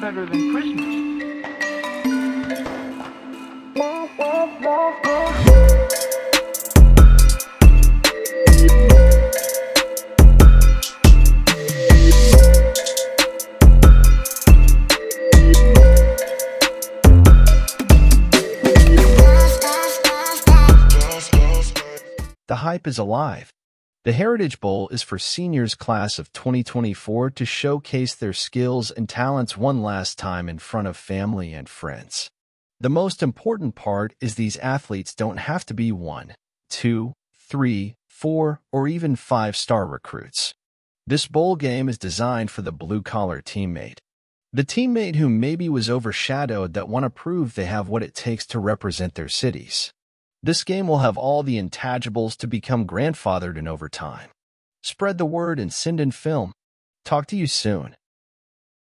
better than Christmas. The hype is alive. The Heritage Bowl is for seniors class of 2024 to showcase their skills and talents one last time in front of family and friends. The most important part is these athletes don't have to be one, two, three, four, or even five-star recruits. This bowl game is designed for the blue-collar teammate. The teammate who maybe was overshadowed that want to prove they have what it takes to represent their cities. This game will have all the intangibles to become grandfathered in over time. Spread the word and send in film. Talk to you soon.